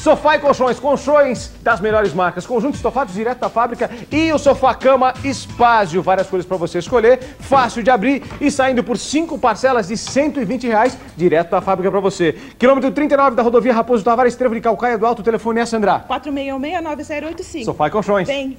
Sofá e colchões, colchões das melhores marcas, conjuntos estofados direto da fábrica e o sofá-cama Espásio. Várias coisas para você escolher, fácil de abrir e saindo por cinco parcelas de 120 reais direto da fábrica para você. Quilômetro 39 da rodovia Raposo Tavares, Trevo de Calcaia do Alto, telefone é Sandra. 466-9085. Sofá e colchões. Bem.